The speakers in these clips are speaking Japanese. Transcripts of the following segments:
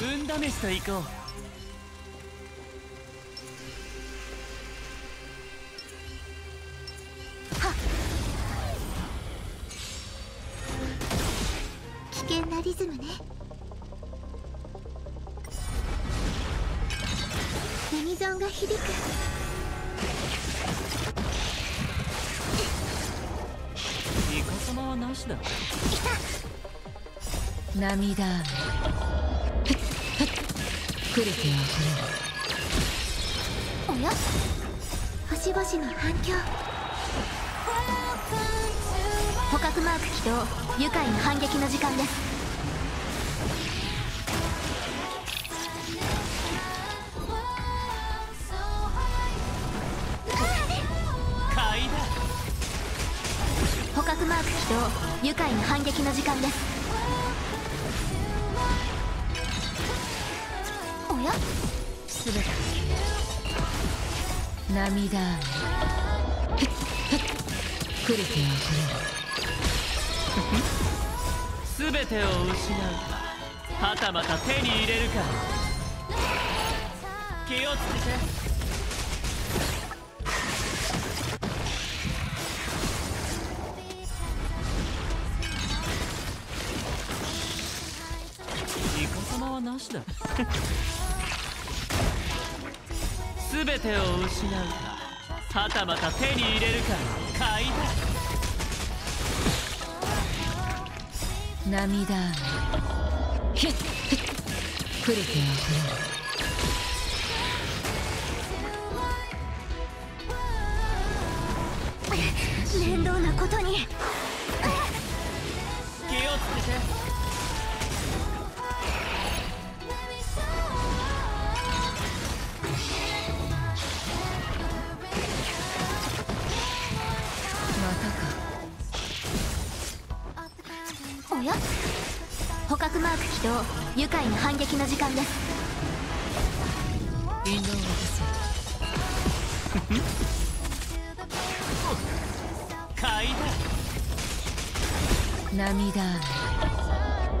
運試しと行こう。危険なリズムね。ユニゾンが響く。様はなしだ。涙来る気はおや星々の反響捕獲マーク起動。愉快な反撃の時間です捕獲マーク起動愉快な反撃の時間です。おやすべて。涙。雨ふっふっ来る。気は全てを失う。かはたまた手に入れるか。気をつけて。イカ様はなしだ全てを失う。かはたまた手に入れるか買いだ涙。雨ひっふっ来る気は面倒なことに気をつけておや捕獲マーク起動。愉快な反撃の時間です。引導を渡買い涙。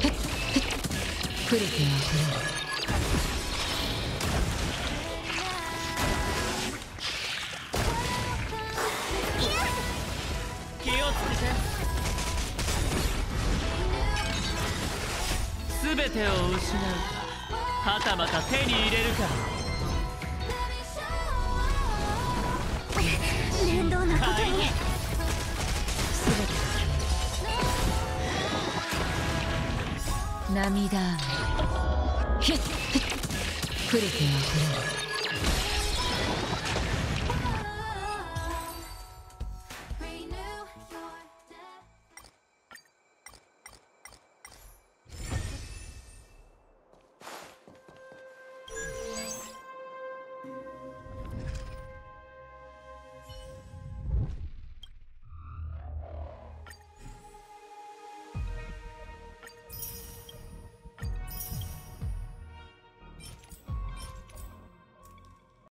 雨ふっふっ。来る気は気をつけて全てを失う。かはたまた手に入れるか面倒なこと買いに涙雨ひっ。ふっ。来る気は